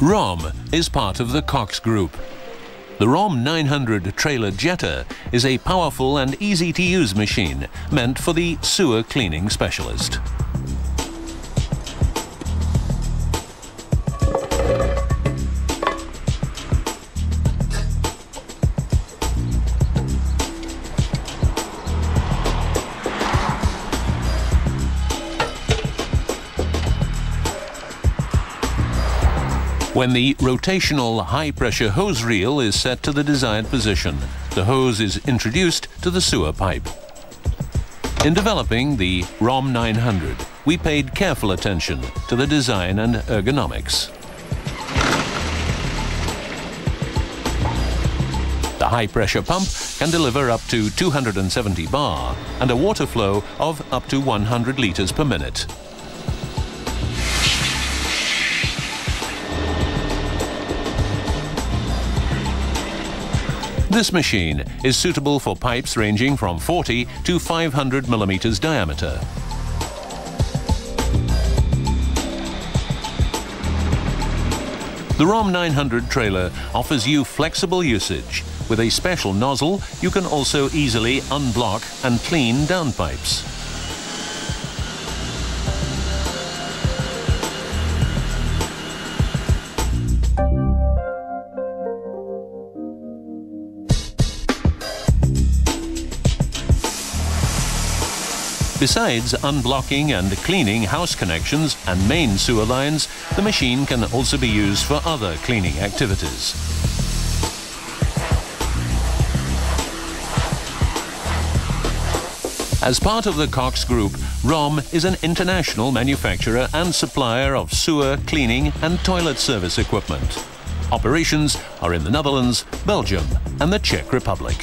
ROM is part of the Cox Group. The ROM 900 trailer jetter is a powerful and easy to use machine meant for the sewer cleaning specialist. When the rotational high-pressure hose reel is set to the desired position, the hose is introduced to the sewer pipe. In developing the ROM 900, we paid careful attention to the design and ergonomics. The high-pressure pump can deliver up to 270 bar and a water flow of up to 100 litres per minute. This machine is suitable for pipes ranging from 40 to 500 millimeters diameter. The ROM 900 trailer offers you flexible usage. With a special nozzle, you can also easily unblock and clean downpipes. Besides unblocking and cleaning house connections and main sewer lines, the machine can also be used for other cleaning activities. As part of the Cox Group, ROM is an international manufacturer and supplier of sewer, cleaning and toilet service equipment. Operations are in the Netherlands, Belgium and the Czech Republic.